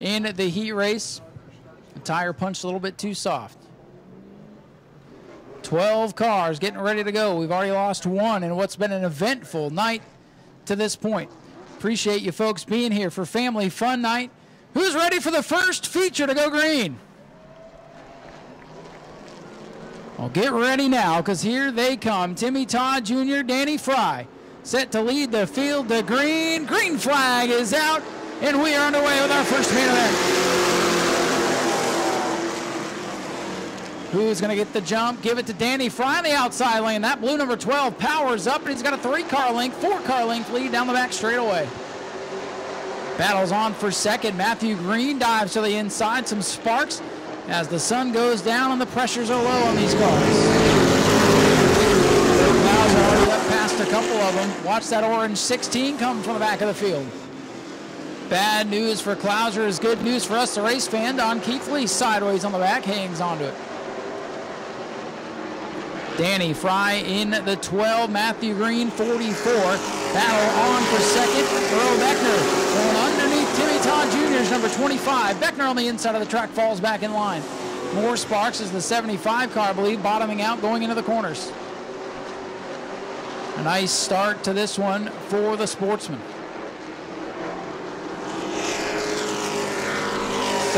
in the heat race. The tire punched a little bit too soft. 12 cars getting ready to go. We've already lost one in what's been an eventful night to this point. Appreciate you folks being here for Family Fun Night. Who's ready for the first feature to go green? Well, get ready now because here they come. Timmy Todd Jr., Danny Frye, set to lead the field to green. Green flag is out, and we are underway with our first main event. Who's going to get the jump? Give it to Danny Frye on the outside lane. That blue number 12 powers up, and he's got a three car length, four car length lead down the back straightaway. Battles on for second. Matthew Green dives to the inside. Some sparks as the sun goes down and the pressures are low on these cars. Already up past a couple of them. Watch that orange 16 come from the back of the field. Bad news for Clouser is good news for us, the race fan. Don Keithley sideways on the back, hangs onto it. Danny Frye in the 12, Matthew Green 44. Battle on for second. Earl Beckner going underneath Timmy Todd Jr.'s number 25. Beckner on the inside of the track falls back in line. More Sparks is the 75 car, I believe, bottoming out going into the corners. A nice start to this one for the sportsman.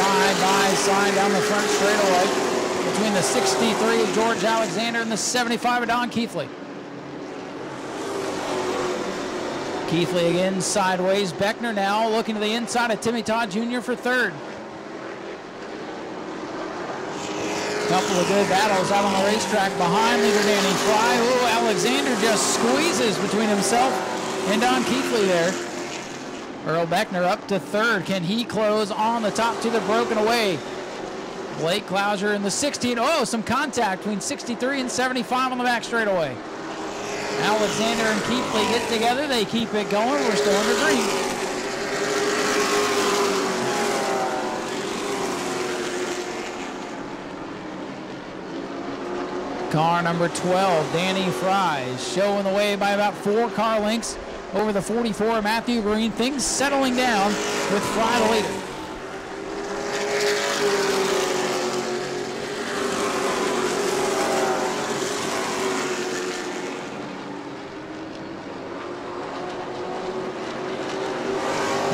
Side by side down the front straightaway between the 63 of George Alexander and the 75 of Don Keithley. Keithley again sideways. Beckner now looking to the inside of Timmy Todd Jr. for third. Couple of good battles out on the racetrack behind leader Danny Frye. Ooh, Alexander just squeezes between himself and Don Keithley there. Earl Beckner up to third. Can he close on the top to the broken away? Blake Clouser in the 16. Oh, some contact between 63 and 75 on the back straightaway. Alexander and Keithley get together. They keep it going. We're still under green. Car number 12, Danny Frye, showing the way by about four car lengths over the 44, Matthew Green. Things settling down with Frye the leader.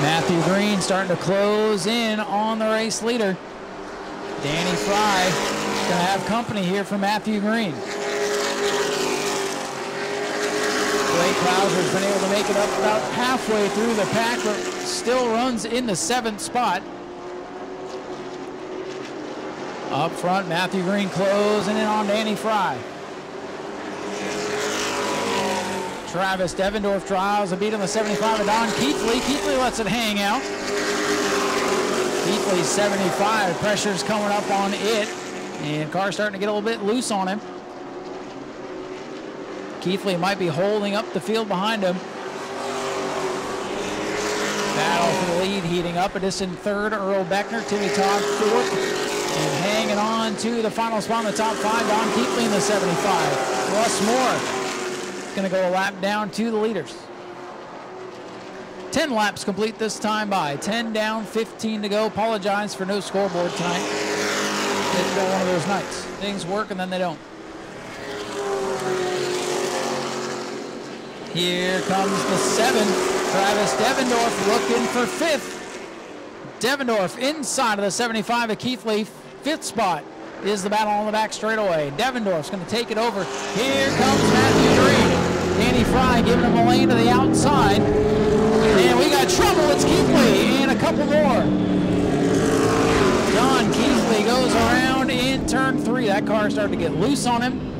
Matthew Green starting to close in on the race leader. Danny Frye going to have company here for Matthew Green. Blake Clouser's been able to make it up about halfway through the pack, but still runs in the seventh spot. Up front, Matthew Green closing in on Danny Frye. Travis Devendorf trials a beat on the 75 of Don Keithley. Keithley lets it hang out. Keithley's 75. Pressure's coming up on it. And car starting to get a little bit loose on him. Keithley might be holding up the field behind him. Battle for the lead heating up. It is in third, Earl Beckner. Timmy Todd fourth. And hanging on to the final spot in the top five, Don Keithley in the 75. Russ Moore going to go a lap down to the leaders. 10 laps complete this time by. 10 down, 15 to go. Apologize for no scoreboard tonight. It's been one of those nights. Things work and then they don't. Here comes the seven. Travis Devendorf looking for fifth. Devendorf inside of the 75 of Keithley, fifth spot is the battle on the back straightaway. Devendorf's going to take it over. Here comes Matthew Green. Danny Frye giving him a lane to the outside. And we got trouble. It's Keithley and a couple more. Don Keithley goes around in turn three. That car started to get loose on him.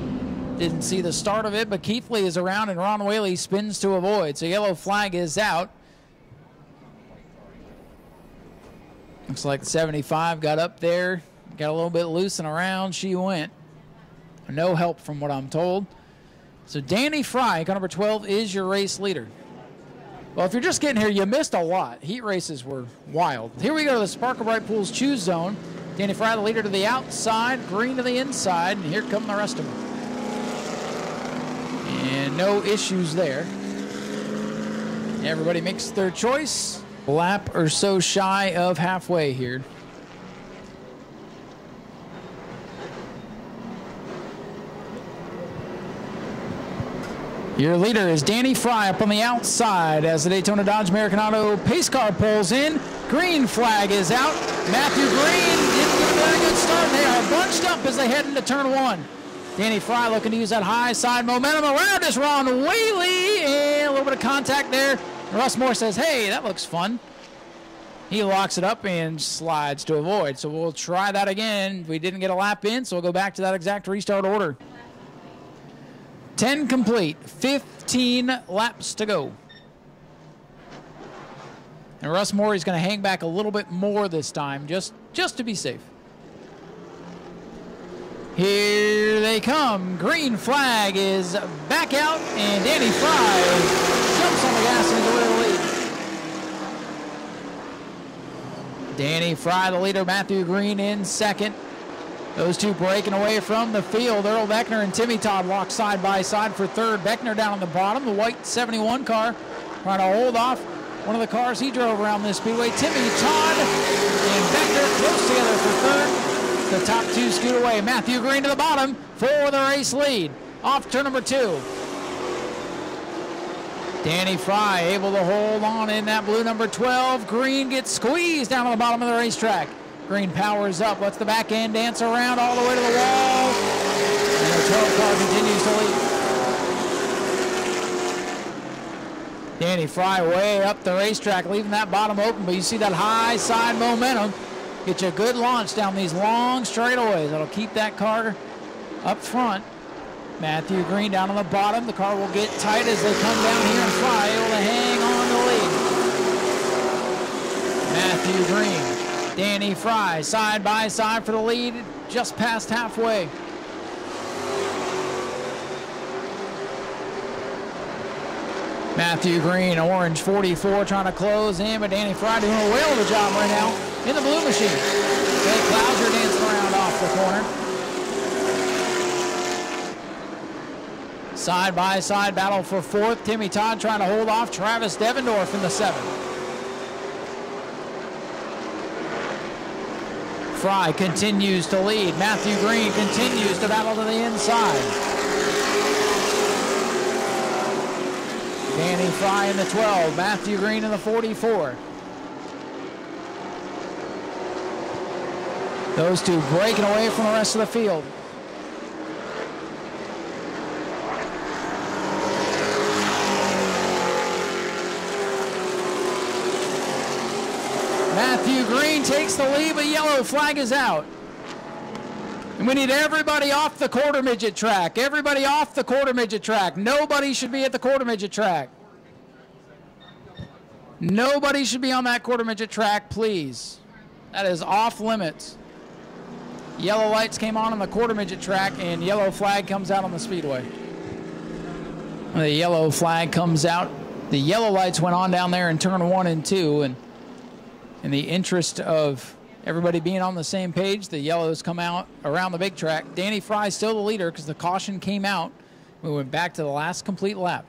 Didn't see the start of it, but Keithley is around and Ron Whaley spins to avoid. So yellow flag is out. Looks like the 75 got up there, got a little bit loose and around. She went. No help from what I'm told. So Danny Frye, car number 12, is your race leader. Well, if you're just getting here, you missed a lot. Heat races were wild. Here we go to the Sparkle Bright Pools Choose Zone. Danny Frye, the leader to the outside, Green to the inside, and here come the rest of them. And no issues there. Everybody makes their choice. lap or so shy of halfway here. Your leader is Danny Frye up on the outside as the Daytona Dodge American Auto pace car pulls in. Green flag is out. Matthew Green didn't get a very good start. They are bunched up as they head into turn one. Danny Frye looking to use that high side momentum around this Ron Whaley. And a little bit of contact there. Russ Moore says, hey, that looks fun. He locks it up and slides to avoid. So we'll try that again. We didn't get a lap in, so we'll go back to that exact restart order. 10 complete, 15 laps to go. And Russ Moore is going to hang back a little bit more this time, just, just to be safe. Here they come. Green flag is back out, and Danny Frye jumps on the gas and the lead. Danny Frye, the leader, Matthew Green in second. Those two breaking away from the field. Earl Beckner and Timmy Todd walk side by side for third. Beckner down on the bottom. The white 71 car trying to hold off one of the cars he drove around this speedway. Timmy Todd and Beckner close together for third. The top two scoot away. Matthew Green to the bottom for the race lead. Off turn number two. Danny Frye able to hold on in that blue number 12. Green gets squeezed down on the bottom of the racetrack. Green powers up, lets the back end dance around all the way to the wall. And the 12 car continues to lead. Danny Frye way up the racetrack, leaving that bottom open, but you see that high side momentum. Get you a good launch down these long straightaways. That'll keep that car up front. Matthew Green down on the bottom. The car will get tight as they come down here and Frye able to hang on the lead. Matthew Green Danny Frye side by side for the lead, just past halfway. Matthew Green, orange 44, trying to close in, but Danny Frye doing a whale of a job right now in the blue machine. Blake Clouser dancing around off the corner. Side by side battle for fourth. Timmy Todd trying to hold off Travis Devendorf in the seventh. Frye continues to lead. Matthew Green continues to battle to the inside. Danny Frye in the 12, Matthew Green in the 44. Those two breaking away from the rest of the field. Matthew Green takes the lead, but yellow flag is out. And we need everybody off the quarter midget track. Everybody off the quarter midget track. Nobody should be at the quarter midget track. Nobody should be on that quarter midget track, please. That is off limits. Yellow lights came on on the quarter midget track, and yellow flag comes out on the speedway. The yellow flag comes out. The yellow lights went on down there in turn one and two, and in the interest of everybody being on the same page, the yellows come out around the big track. Danny Frye still the leader because the caution came out. We went back to the last complete lap.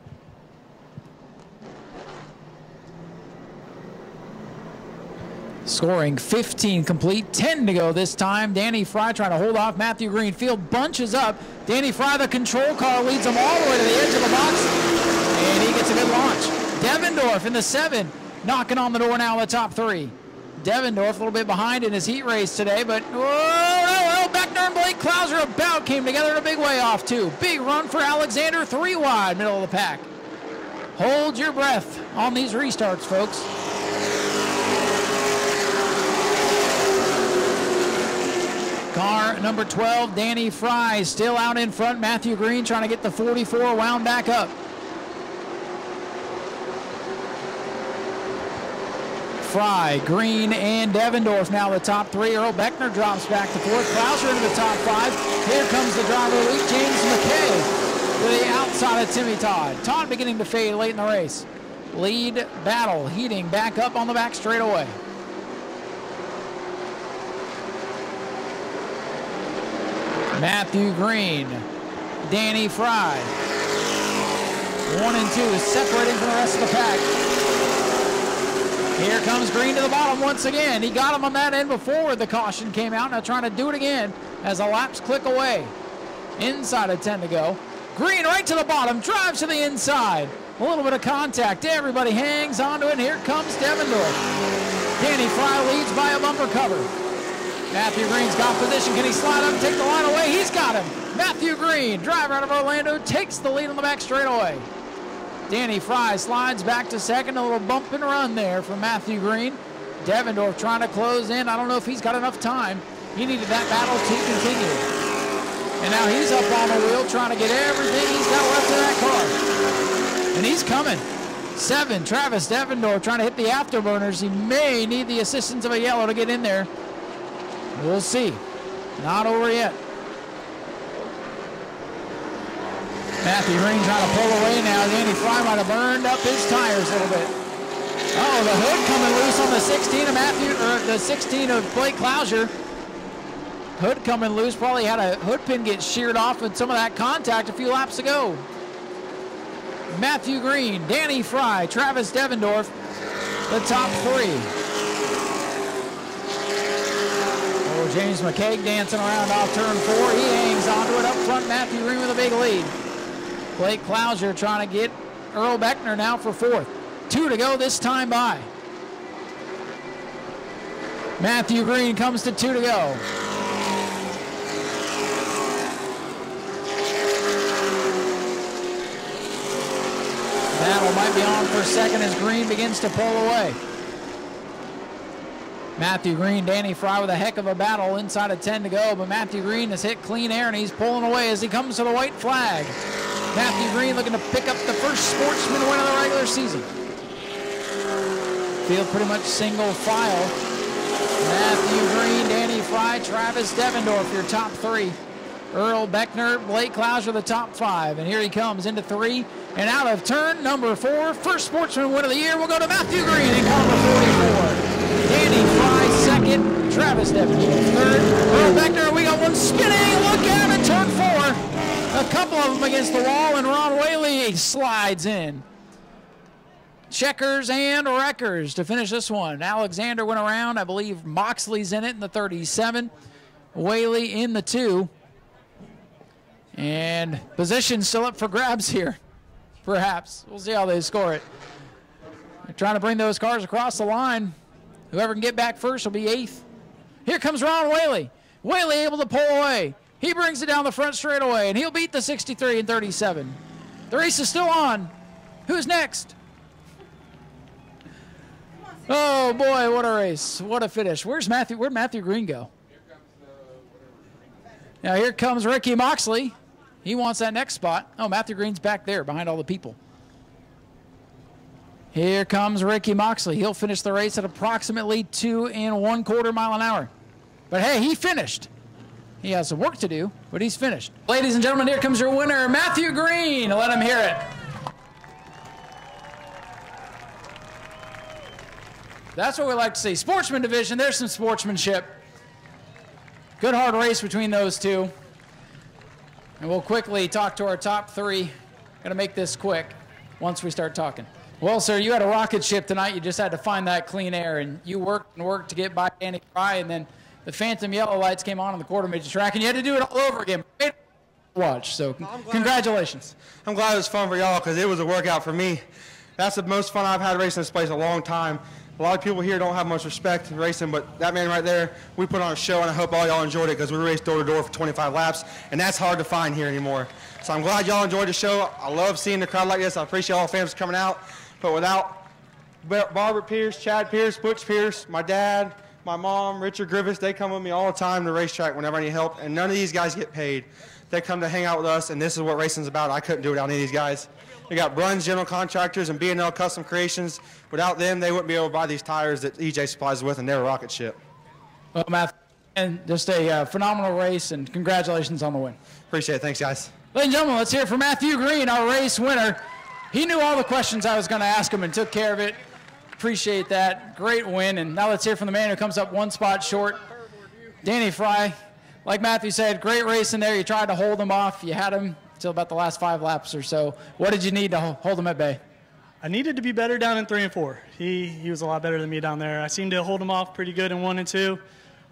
Scoring 15 complete, 10 to go this time. Danny Frye trying to hold off Matthew Greenfield, bunches up. Danny Frye, the control car, leads him all the way to the edge of the box, and he gets a good launch. Devendorf in the seven, knocking on the door now the top three. Devendorf a little bit behind in his heat race today, but whoa, oh, Beckner and Blake Clouser about came together in a big way off too. Big run for Alexander, three wide, middle of the pack. Hold your breath on these restarts, folks. Car number 12, Danny Frye, still out in front. Matthew Green trying to get the 44 wound back up. Frye, Green, and Devendorf now the top three. Earl Beckner drops back to fourth. Clouser into the top five. Here comes the driver lead, James McKay to the outside of Timmy Todd. Todd beginning to fade late in the race. Lead battle heating back up on the back straightaway. Matthew Green, Danny Frye. One and two is separating from the rest of the pack. Here comes Green to the bottom once again. He got him on that end before the caution came out. Now trying to do it again as the laps click away. Inside of 10 to go. Green right to the bottom, drives to the inside. A little bit of contact. Everybody hangs onto it, and here comes Devendorf. Danny Frye leads by a bumper cover. Matthew Green's got position. Can he slide up and take the line away? He's got him. Matthew Green, driver out of Orlando, takes the lead on the back straightaway. Danny Frye slides back to second. A little bump and run there from Matthew Green. Devendorf trying to close in. I don't know if he's got enough time. He needed that battle to continue. And now he's up on the wheel trying to get everything he's got left in that car. And he's coming. Seven, Travis Devendorf trying to hit the afterburners. He may need the assistance of a yellow to get in there. We'll see. Not over yet. Matthew Green trying to pull away now. Danny Frye might have burned up his tires a little bit. Oh, the hood coming loose on the 16 of Matthew, or the 16 of Blake Clouser. Hood coming loose. Probably had a hood pin get sheared off with some of that contact a few laps ago. Matthew Green, Danny Frye, Travis Devendorf, the top three. Oh, James McCaig dancing around off turn four. He hangs onto it up front. Matthew Green with a big lead. Blake Clouser trying to get Earl Beckner now for fourth. Two to go this time by. Matthew Green comes to two to go. Battle might be on for second as Green begins to pull away. Matthew Green, Danny Frye with a heck of a battle inside of 10 to go, but Matthew Green has hit clean air and he's pulling away as he comes to the white flag. Matthew Green looking to pick up the first sportsman win of the regular season. Field pretty much single file. Matthew Green, Danny Frye, Travis Devendorf, your top three. Earl Beckner, Blake Clouser, the top five. And here he comes into three and out of turn number four. First sportsman win of the year will go to Matthew Green in car 40. Travis Devendorf third. Earl Beckner, we got one spinning. Look at him in turn four. A couple of them against the wall, and Ron Whaley slides in. Checkers and Wreckers to finish this one. Alexander went around. I believe Moxley's in it in the 37. Whaley in the two. And position still up for grabs here. Perhaps. We'll see how they score it. They're trying to bring those cars across the line. Whoever can get back first will be eighth. Here comes Ron Whaley. Whaley able to pull away. He brings it down the front straightaway, and he'll beat the 63 and 37. The race is still on. Who's next? Oh boy, what a race! What a finish! Where's Matthew? Where'd Matthew Green go? Now here comes Ricky Moxley. He wants that next spot. Oh, Matthew Green's back there behind all the people. Here comes Ricky Moxley. He'll finish the race at approximately two and one quarter mile an hour. But hey, he finished. He has some work to do, but he's finished. Ladies and gentlemen, here comes your winner, Matthew Green. Let him hear it. That's what we like to see. Sportsman division, there's some sportsmanship. Good hard race between those two. And we'll quickly talk to our top three. Gonna make this quick once we start talking. Well, sir, you had a rocket ship tonight. You just had to find that clean air, and you worked and worked to get by Danny Frye, and then the phantom yellow lights came on on the quarter midget track, and you had to do it all over again. Watch. So, congratulations. I'm glad it was fun for y'all because it was a workout for me. That's the most fun I've had racing this place in a long time. A lot of people here don't have much respect in racing, but that man right there, we put on a show, and I hope all y'all enjoyed it because we raced door to door for 25 laps, and that's hard to find here anymore. So I'm glad y'all enjoyed the show. I love seeing the crowd like this. I appreciate all the fans coming out. But without Barbara Pierce, Chad Pierce, Butch Pierce, my dad, my mom, Richard Griffiths, they come with me all the time to racetrack whenever I need help, and none of these guys get paid. They come to hang out with us, and this is what racing's about. I couldn't do it without any of these guys. We got Bruns General Contractors and B&L Custom Creations. Without them, they wouldn't be able to buy these tires that EJ supplies with and they're a rocket ship. Well, Matt, and just a uh, phenomenal race, and congratulations on the win. Appreciate it. Thanks, guys. Ladies and gentlemen, let's hear it for Matthew Green, our race winner. He knew all the questions I was going to ask him and took care of it. Appreciate that. Great win. And now let's hear from the man who comes up one spot short, Danny Frye. Like Matthew said, great race in there. You tried to hold him off. You had him until about the last five laps or so. What did you need to hold him at bay? I needed to be better down in three and four. He, he was a lot better than me down there. I seemed to hold him off pretty good in one and two.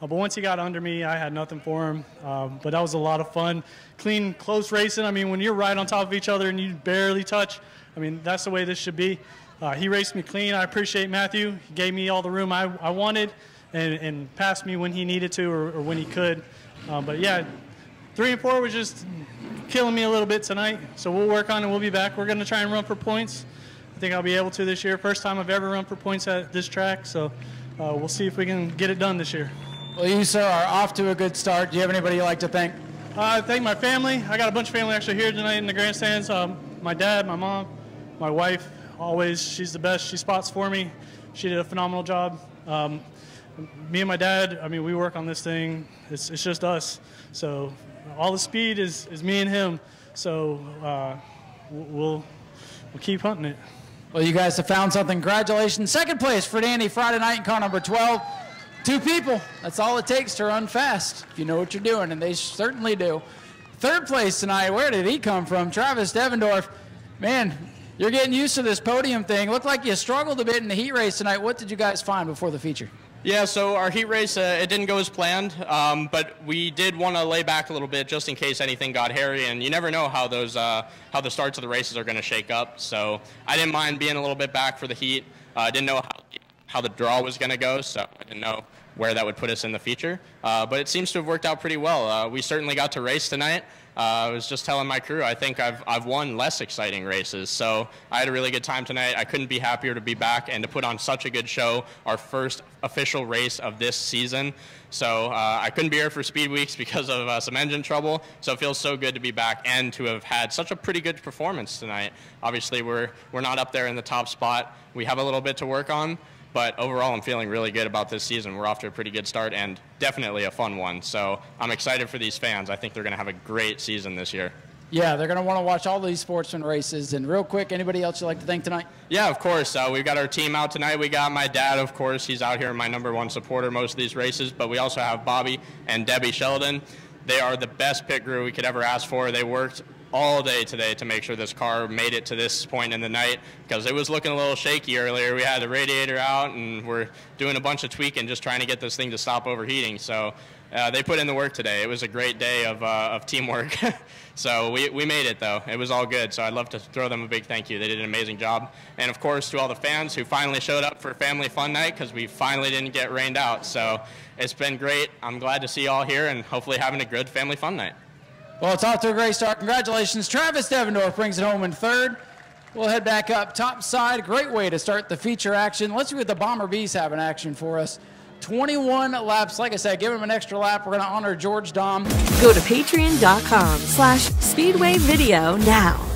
Uh, but once he got under me, I had nothing for him. Um, but that was a lot of fun. Clean, close racing. I mean, when you're right on top of each other and you barely touch, I mean, that's the way this should be. Uh, he raced me clean. I appreciate Matthew. He gave me all the room I, I wanted and, and passed me when he needed to or, or when he could. Um, but yeah, three and four was just killing me a little bit tonight. So we'll work on it. We'll be back. We're going to try and run for points. I think I'll be able to this year. First time I've ever run for points at this track. So uh, we'll see if we can get it done this year. Well, you, sir, are off to a good start. Do you have anybody you'd like to thank? Uh, I thank my family. I got a bunch of family actually here tonight in the grandstands. Um, my dad, my mom, my wife, always, she's the best. She spots for me. She did a phenomenal job. Um, me and my dad, I mean, we work on this thing. It's, it's just us. So all the speed is, is me and him. So uh, we'll, we'll keep hunting it. Well, you guys have found something. Congratulations. Second place for Danny Friday night in car number 12. Two people. That's all it takes to run fast if you know what you're doing, and they certainly do. Third place tonight, where did he come from? Travis Devendorf. Man, you're getting used to this podium thing. Looked like you struggled a bit in the heat race tonight. What did you guys find before the feature? Yeah, so our heat race, uh, it didn't go as planned, um, but we did want to lay back a little bit just in case anything got hairy, and you never know how those uh, how the starts of the races are going to shake up. So I didn't mind being a little bit back for the heat. I uh, didn't know how, how the draw was going to go, so I didn't know where that would put us in the future. Uh, but it seems to have worked out pretty well. Uh, we certainly got to race tonight. Uh, I was just telling my crew, I think I've, I've won less exciting races. So I had a really good time tonight. I couldn't be happier to be back and to put on such a good show, our first official race of this season. So uh, I couldn't be here for Speed Weeks because of uh, some engine trouble. So it feels so good to be back and to have had such a pretty good performance tonight. Obviously, we're, we're not up there in the top spot. We have a little bit to work on. But overall, I'm feeling really good about this season. We're off to a pretty good start and definitely a fun one. So I'm excited for these fans. I think they're going to have a great season this year. Yeah, they're going to want to watch all these sportsman races. And real quick, anybody else you'd like to thank tonight? Yeah, of course. Uh, we've got our team out tonight. We got my dad, of course. He's out here, my number one supporter most of these races. But we also have Bobby and Debbie Sheldon. They are the best pit crew we could ever ask for. They worked all day today to make sure this car made it to this point in the night because it was looking a little shaky earlier. We had the radiator out and we're doing a bunch of tweaking just trying to get this thing to stop overheating. So uh, they put in the work today. It was a great day of, uh, of teamwork. so we, we made it though. It was all good. So I'd love to throw them a big thank you. They did an amazing job. And of course to all the fans who finally showed up for Family Fun Night because we finally didn't get rained out. So it's been great. I'm glad to see you all here and hopefully having a good Family Fun Night. Well, it's off to a great start. Congratulations. Travis Devendorf brings it home in third. We'll head back up top side. Great way to start the feature action. Let's see what the Bomber Bees have in action for us. 21 laps. Like I said, give him an extra lap. We're going to honor George Dom. Go to patreon.com slash speedway video now.